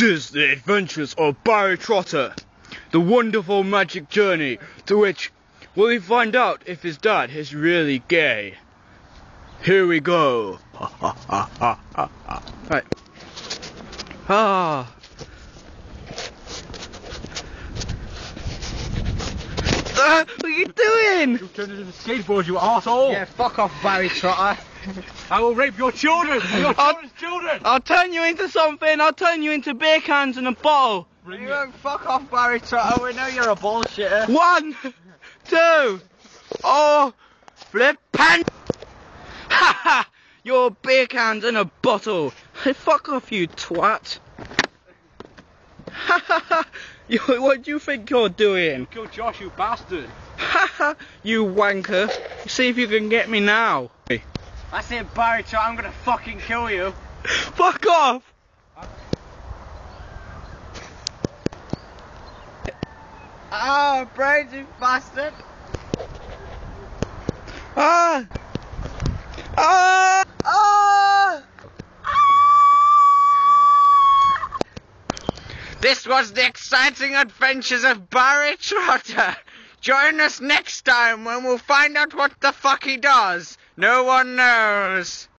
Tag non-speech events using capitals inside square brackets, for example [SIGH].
Tis the adventures of Barry Trotter, the wonderful magic journey to which will he find out if his dad is really gay. Here we go. [LAUGHS] right. Ah. Ah, what are you doing? You turned into a skateboard, you arsehole! Yeah, fuck off, Barry Trotter. I will rape your children! Your I'll- children's children! I'll turn you into something. I'll turn you into beer cans and a bottle. Bring You it. won't fuck off, Barry Trotter. We know you're a bullshitter. One, two, oh, flip pan. [LAUGHS] Ha ha! Your beer cans and a bottle. Hey, fuck off, you twat. Ha ha ha! [LAUGHS] What do you think you're doing? Kill Josh, you bastard! Ha ha! You wanker. See if you can get me now. That's it, Barry Trotter. I'm gonna fucking kill you. [LAUGHS] Fuck off! Oh, brains, you bastard. Ah! Ah! Oh! This was the exciting adventures of Barry Trotter. Join us next time when we'll find out what the fuck he does. No one knows.